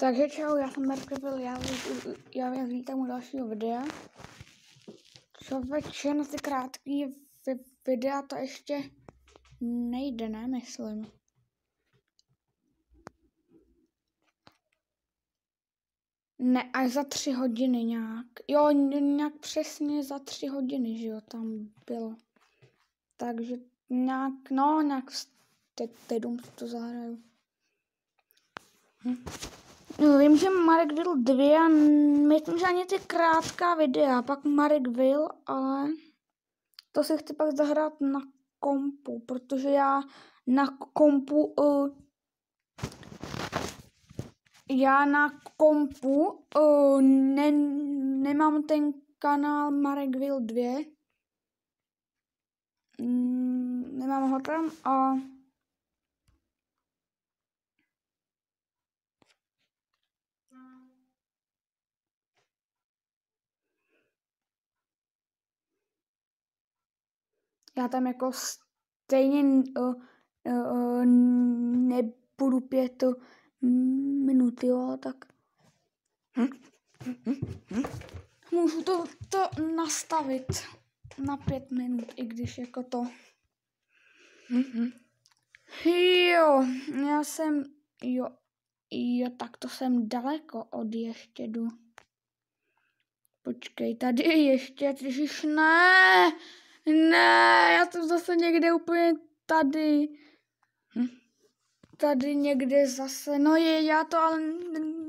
Takže čau, já jsem Markovil, já, já vás vítám u dalšího videa. Člověče, na ty krátký vi- videa to ještě nejde, ne, myslím. Ne, až za tři hodiny nějak. Jo, nějak přesně za tři hodiny, že jo, tam bylo. Takže nějak, no, nějak v te- týdnu to zahraju. Hm. Vím, že Marek Will 2 a myslím, že ani ty krátká videa, pak Marek Will, ale to si chci pak zahrát na kompu, protože já na kompu uh, já na kompu uh, ne, nemám ten kanál Marek Will 2. Mm, nemám ho tam a já tam jako stejně uh, uh, nebudu pět minut, jo, tak můžu to, to nastavit na pět minut, i když jako to. Jo, já jsem, jo, jo, tak to jsem daleko od ještědu. Počkej, tady je ještě, ježiš, ne, ne, já jsem zase někde úplně tady. Hm. Tady někde zase, no je, já to ale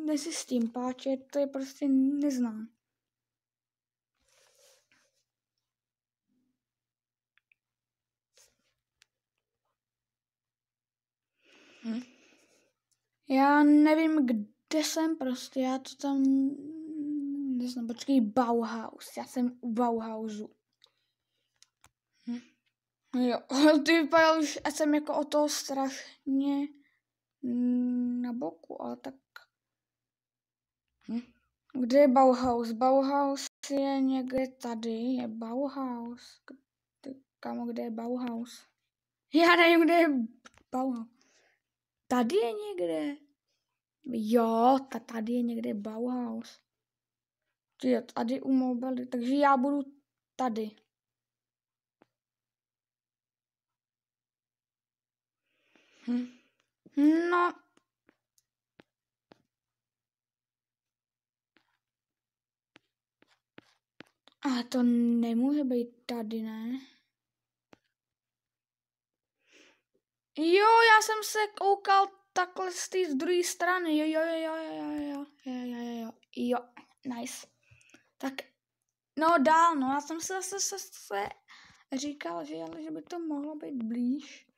nezjistím, páče, to je prostě neznám. Hm. Já nevím, kde jsem prostě, já to tam neznám, počkej, Bauhaus, já jsem u Bauhausu. Jo, ty vypadal už, já jsem jako o toho strašně na boku, ale tak... Hm. Kde je Bauhaus? Bauhaus je někde tady, je Bauhaus. Kamo, kde je Bauhaus? Já nevím, kde je Bauhaus. Tady je někde. Jo, ta, tady je někde Bauhaus. Jo, tady u mobily, takže já budu tady. No. Ale to nemůže být tady, ne? Jo, já jsem se koukal takhle z té druhé strany. Jo, jo, jo, jo, jo, jo, jo, jo, jo, jo, jo, nice. Tak, no dál, no, já jsem se zase se, se říkal, že, ale že by to mohlo být blíž.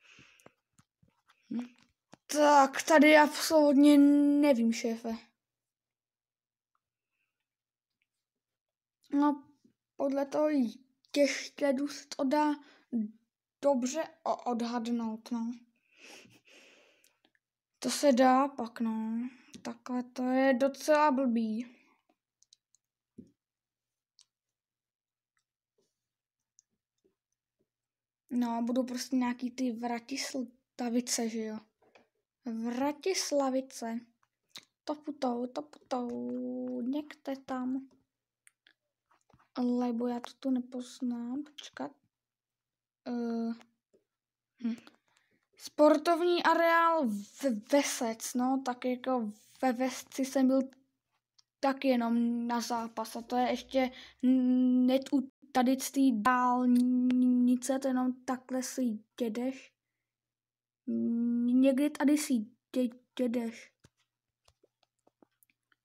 Tak, tady absolutně nevím, šéfe. No, podle toho těžké se to dá dobře odhadnout, no. To se dá pak, no. Takhle to je docela blbý. No, budou prostě nějaký ty Vratislavice, že jo. Vratislavice. To putou, to. Někde tam. Lebo já to tu nepoznám. Počkat. Uh, hm. Sportovní areál v Vesec, no, tak jako ve Vesci jsem byl taky jenom na zápas a to je ještě net u tady z té dálnice, to jenom takhle si jedeš. Někdy tady si jde- jedeš.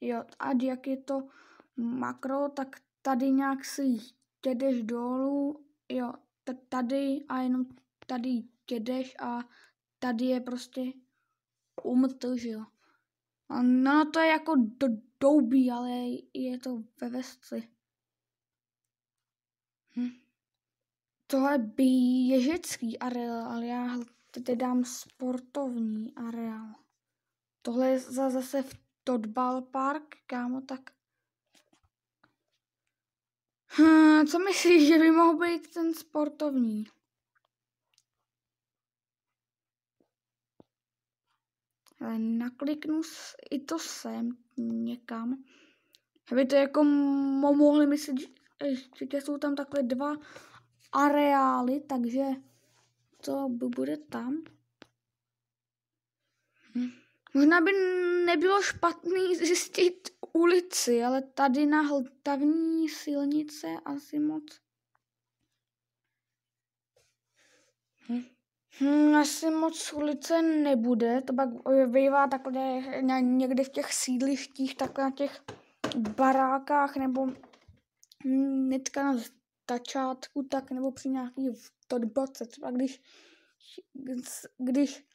Jo, a jak je to makro, tak tady nějak si jedeš dolů, jo, tady a jenom tady jedeš a tady je prostě umrtl, že jo. A no to je jako do, doubí, ale je to ve vesci. Hm. Tohle by ježecký areál, ale já teď dám sportovní areál. Tohle je za, zase v Totbal Park, kámo, tak... Hm, co myslíš, že by mohl být ten sportovní? Ale nakliknu i to sem někam. Aby to jako mohli myslet, že jsou tam takhle dva areály, takže to bude tam. Hm. Možná by nebylo špatný zjistit ulici, ale tady na hltavní silnice asi moc. Hm. Hm, asi moc ulice nebude, to pak bývá takhle někde v těch sídlištích, takhle na těch barákách nebo netka na začátku, tak nebo při nějaký todboce, třeba když, když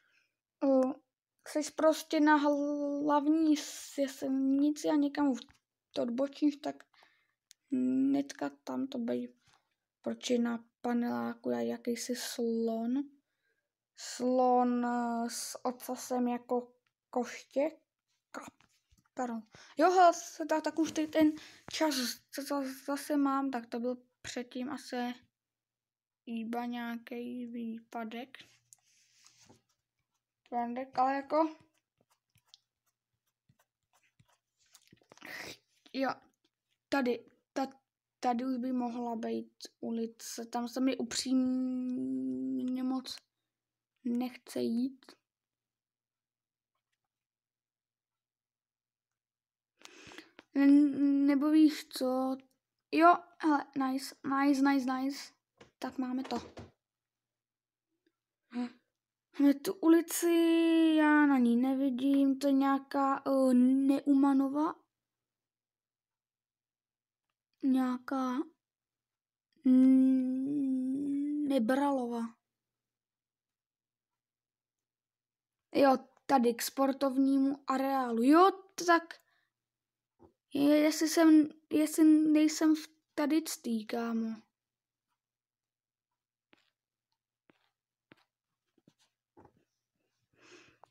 uh, jsi prostě na hlavní silnici a někam odbočíš, tak netka tam to být, proč je na paneláku je jakýsi slon, slon s ocasem jako koště, pardon. Jo, hele, tak, tak už ten čas, co zase mám, tak to byl předtím asi iba nějaký výpadek. Výpadek, ale jako... Jo, tady, ta, tady už by mohla být ulice. Tam se mi upřímně moc nechce jít. Nebo víš co? Jo, hele, nice, nice, nice, nice. Tak máme to. Máme tu ulici, já na ní nevidím, to je nějaká uh, Neumanova. Nějaká Nebralova. Jo, tady k sportovnímu areálu. Jo, tak Jestli jsem, jestli nejsem v tady ctý, kámo.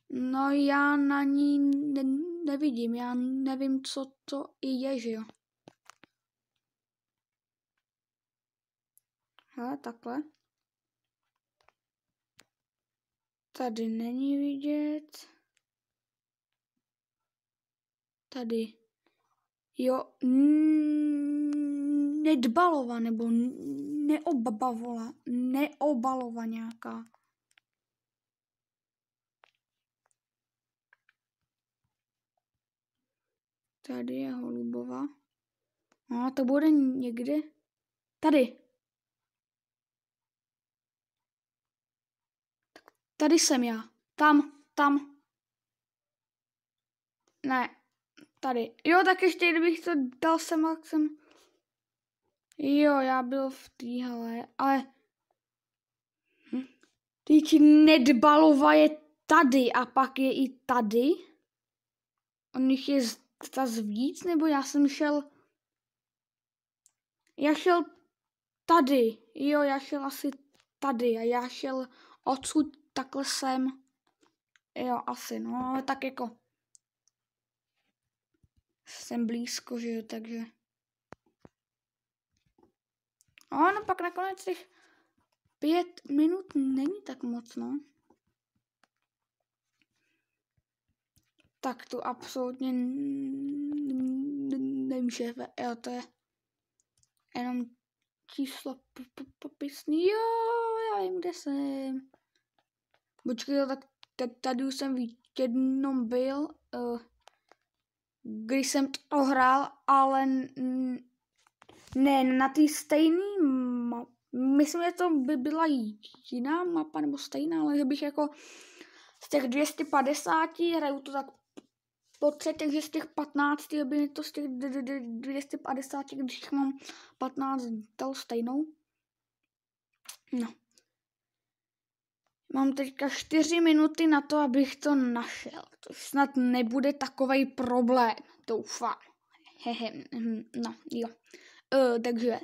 No já na ní ne, nevidím, já nevím, co to i je, že jo. Hele, takhle. Tady není vidět. Tady jo, nedbalova nebo neobavola, neobalova nějaká. Tady je holubova. No, to bude někde. Tady. Tady jsem já. Tam, tam. Ne, Tady. Jo, tak ještě kdybych to dal sem, jak jsem... Jo, já byl v téhle, ale... Hm. Teď Nedbalova je tady a pak je i tady. On jich je zase víc, nebo já jsem šel... Já šel tady. Jo, já šel asi tady a já šel odsud takhle sem. Jo, asi, no, tak jako jsem blízko, že jo, takže... no pak nakonec těch pět minut není tak moc, no. Tak to absolutně nevím, šéfe, jo, to je jenom číslo popisný, jo, já vím, kde jsem. Počkej, tak tady už jsem víc jednom byl, uh, když jsem to hrál, ale ne na té stejný mapě. Myslím, že to by byla jiná mapa nebo stejná, ale že bych jako z těch 250 hraju to tak po třech, takže z těch 15 by to z těch 250, když mám 15 dal stejnou. No. Mám teďka 4 minuty na to, abych to našel. To snad nebude takový problém, doufám. Hehe, hm, no, jo. Uh, takže.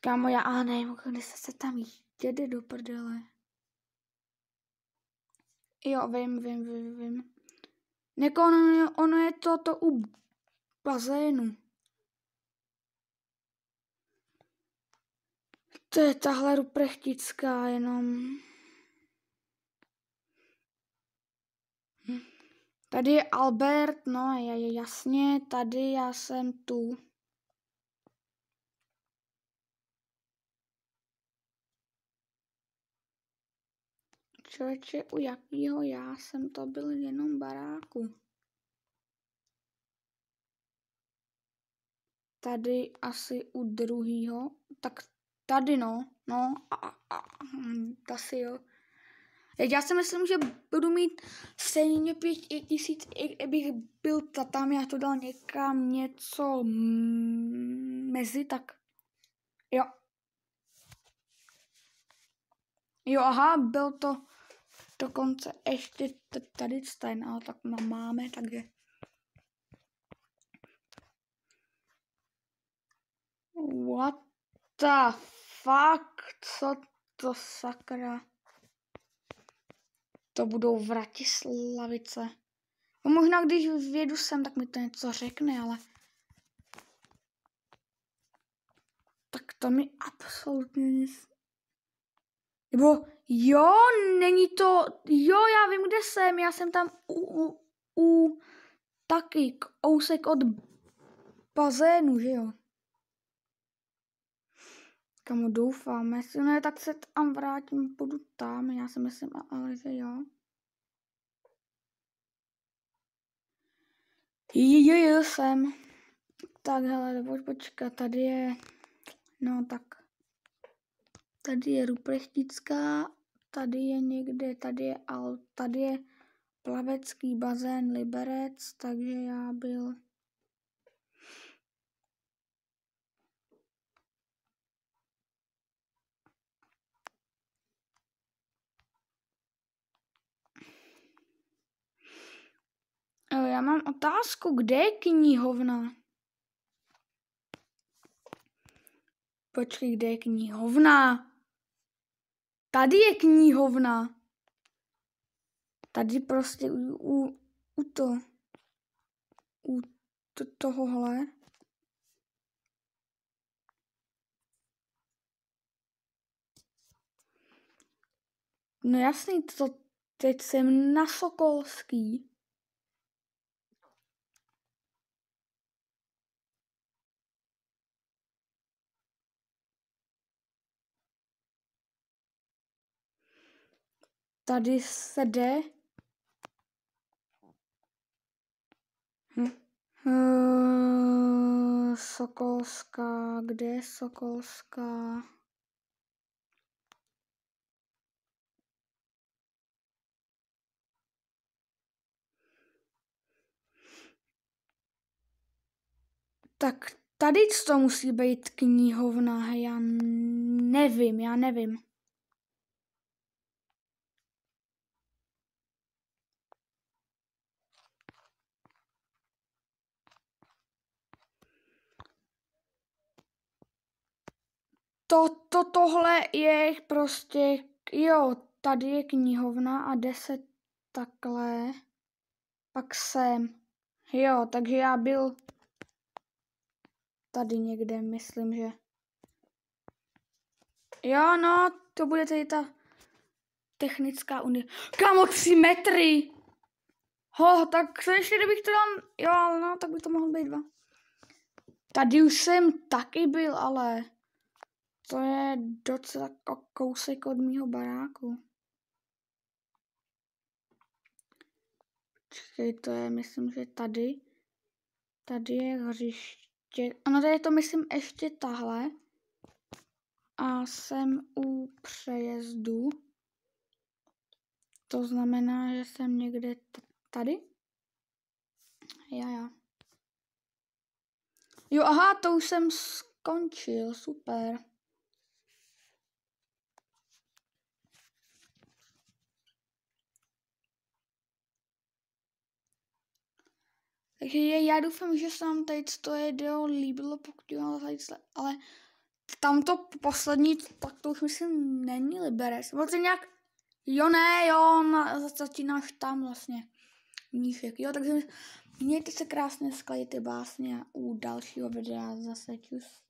Kámo, já a ne, kde se, se tam jede do prdele. Jo, vím, vím, vím, vím. Neko, ono, ono je to, to u bazénu. To je tahle ruprechtická jenom. Tady je Albert, no je jasně, tady já jsem tu. Člověče, u jakýho já jsem to byl jenom baráku. Tady asi u druhýho, tak tady no, no, a, a, a, hm, asi jo. Já si myslím, že budu mít stejně pět tisíc, i bych byl tam, já to dal někam něco mezi, tak jo. Jo, aha, byl to dokonce ještě tady Stein, ale tak máme, takže. What the fuck, co to sakra? To budou Vratislavice. No možná když vědu sem, tak mi to něco řekne, ale... Tak to mi absolutně nic... Nebo jo, není to... Jo, já vím, kde jsem. Já jsem tam u, u, u taky kousek od bazénu, že jo? Kamu doufám, jestli ne, tak se tam vrátím, budu tam, já si myslím, ale že jo. Jo, jo, jsem. Tak hele, pojď počkat, tady je, no tak, tady je Ruprechtická, tady je někde, tady je Al, tady je plavecký bazén Liberec, takže já byl Já mám otázku, kde je knihovna? Počkej, kde je knihovna? Tady je knihovna. Tady prostě u, u, u to. U to, tohohle. No jasný, to teď jsem na Sokolský. Tady se jde. Hm. Uh, Sokolská, kde je Sokolská? Tak tady to musí být knihovna, já nevím, já nevím. To, to, tohle je prostě, jo, tady je knihovna a deset takhle, pak jsem, jo, takže já byl tady někde, myslím, že. Jo, no, to bude tady ta technická unie. Kamo, tři metry! Ho, tak ještě kdybych to dal, jo, no, tak by to mohlo být dva. Tady už jsem taky byl, ale... To je docela kousek od mýho baráku. Počkej, to je, myslím, že tady. Tady je hřiště. Ano, tady je to, myslím, ještě tahle. A jsem u přejezdu. To znamená, že jsem někde tady. Já, já. Jo, aha, to už jsem skončil, super. Takže já doufám, že se vám tady to video líbilo, pokud vám tady, ale tam to poslední, tak to už myslím není Liberec. Vlastně nějak, jo ne, jo, na, začínáš tam vlastně. Mníšek, jo, takže mějte se krásně, skladíte básně u dalšího videa zase čus.